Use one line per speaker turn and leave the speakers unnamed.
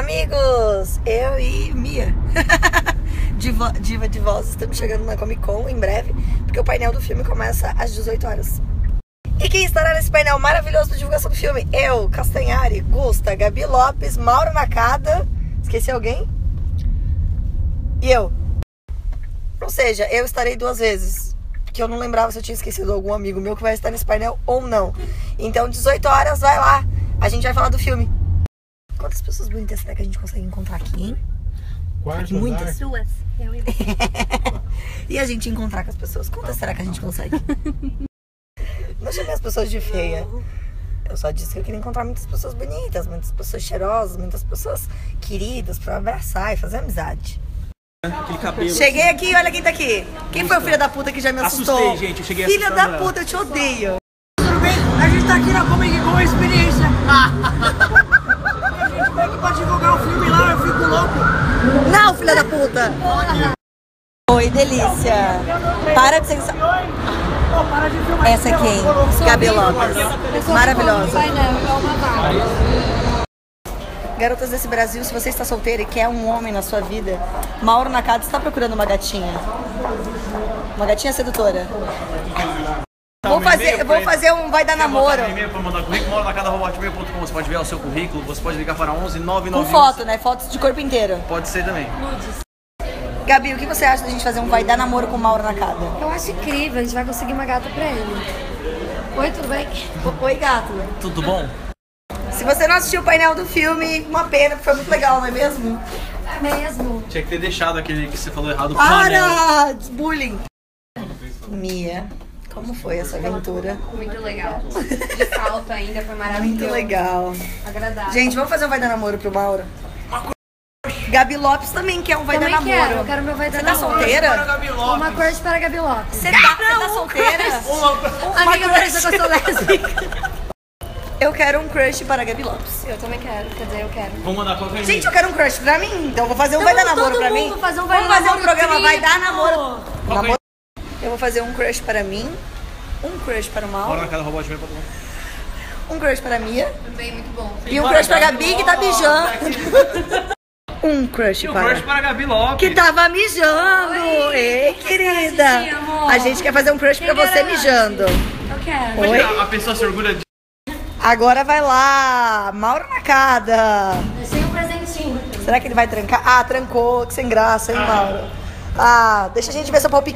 Amigos, eu e Mia, diva, de voz, estamos chegando na Comic Con em breve, porque o painel do filme começa às 18 horas. E quem estará nesse painel maravilhoso de divulgação do filme? Eu, Castanhari, Gusta, Gabi Lopes, Mauro Nakada, esqueci alguém? E eu. Ou seja, eu estarei duas vezes. Porque eu não lembrava se eu tinha esquecido algum amigo meu que vai estar nesse painel ou não. Então, 18 horas, vai lá. A gente vai falar do filme. Quantas pessoas bonitas será que a gente consegue encontrar aqui, hein?
Quarto
Muitas.
andar.
Duas. Eu e
E a gente encontrar com as pessoas? Quantas será que a gente consegue? Não chamei as pessoas de feia. Eu só disse que eu queria encontrar muitas pessoas bonitas, muitas pessoas cheirosas, muitas pessoas queridas pra abraçar e fazer amizade. Cheguei aqui e olha quem tá aqui. Quem foi o filho da puta que já me assustou?
Assustei, gente, eu cheguei
Filha da puta, eu te odeio.
Tudo bem? A gente tá aqui na Comic Con Experiência. a gente veio aqui pra divulgar o filme lá, eu fico louco.
Não, filha da puta. Oi, delícia. Para de ser... Essa é quem? Maravilhosa. Garotas desse Brasil, se você está solteira e quer um homem na sua vida, Mauro Nakada está procurando uma gatinha. Uma gatinha sedutora. Vou fazer, vou fazer um vai dar namoro.
e-mail para mandar currículo, mora na cada hotmail.com. Você pode ver o seu currículo, você pode ligar para 11
Com
991.
foto, né? Fotos de corpo inteiro.
Pode ser também.
Gabi, o que você acha da gente fazer um vai dar namoro com Mauro Nakada?
Eu acho incrível, a gente vai conseguir uma gata pra ele. Oi, tudo bem?
Oi, gato.
Tudo bom?
Se você não assistiu o painel do filme, uma pena, porque foi muito legal, não é mesmo?
Mesmo.
Tinha que ter deixado aquele que você falou errado. o.
Para! Bullying. Mia, como foi essa aventura?
Muito legal. De salto ainda, foi maravilhoso.
Muito legal.
Agradável.
Gente, vamos fazer um vai dar namoro pro Mauro? Gabi Lopes também quer um vai
Também
dar namoro.
quero, eu quero meu vai dar
Você tá
namoro.
solteira?
Uma crush para a Gabi Lopes.
Você tá, você tá solteira?
Amiga, parece que eu sou lésbica.
Eu quero um crush para a Gabi Lopes.
Eu também quero, quer dizer, eu quero.
Vou mandar qualquer e-mail.
Gente, eu quero um crush pra mim, então eu vou fazer um
Então
vai dar namoro pra mim.
fazer um vai
vamos fazer um programa vai dar namoro. Eu vou fazer um crush para mim, um crush para o Mauro,
na cada hotmail.com.
um crush para a Mia
Também muito bom.
e um crush para a Gabi que tá mijando. Um crush
Um
para...
crush para a Gabi Lopes.
Que tava mijando!
Oi.
Ei, querida!
Oi, amor.
A gente quer fazer um crush pra
Quem
você mijando.
Eu quero.
Oi?
A pessoa se orgulha de.
Agora vai lá, Mauro Nakada.
Deixei um presentinho.
Será que ele vai trancar? Ah, trancou, que sem graça, hein, Mauro? Ah, deixa a gente ver seu palpite.